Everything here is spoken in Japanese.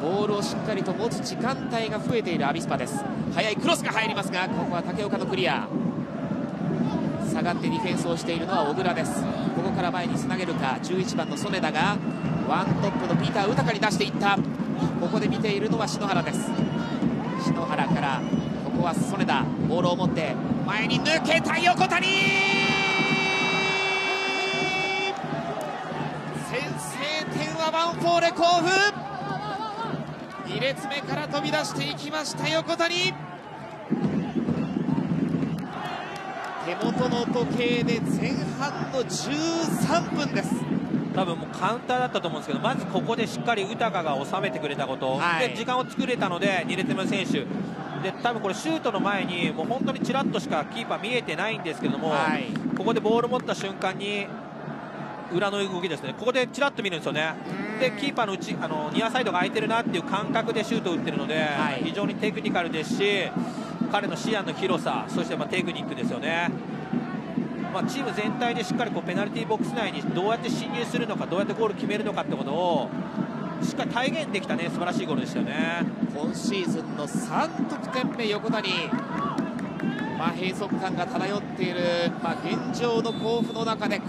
ボールをしっかりと持つ時間帯が増えているアビスパです。速いクロスが入りますがここは竹岡のクリア。下がってディフェンスをしているのは小倉です。ここから前につなげるか11番の曽根田がワントップのピーター豊に出していった。ここで見ているのは篠原です。篠原からここは曽根田。ボールを持って前に抜けた横谷！先制点はワンフォーレ甲府！2列目から飛び出していきました横谷手元の時計で前半の13分です。多分もうカウンターだったと思うんですけどまずここでしっかり豊が収めてくれたこと、はい、で時間を作れたので2列目の選手。で多分これシュートの前にもう本当にちらっとしかキーパー見えてないんですけども、はい、ここでボール持った瞬間に裏の動きですね。ここでちらっと見るんですよね。でキーパーの内あのニアサイドが空いてるなっていう感覚でシュートを打ってるので、はい、非常にテクニカルですし彼の視野の広さそしてまあテクニックですよね。まあ、チーム全体でしっかりこうペナルティーボックス内にどうやって進入するのかどうやってゴール決めるのかってことをしっかり体現できたね素晴らしいゴールでしたよね。今シーズンの3得点目横谷。まあ、閉塞感が漂っている、まあ、現状の甲府の中で